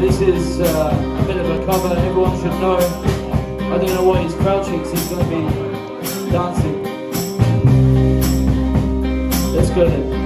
This is uh, a bit of a cover everyone should know. I don't know why he's crouching because he's going to be dancing. Let's go then.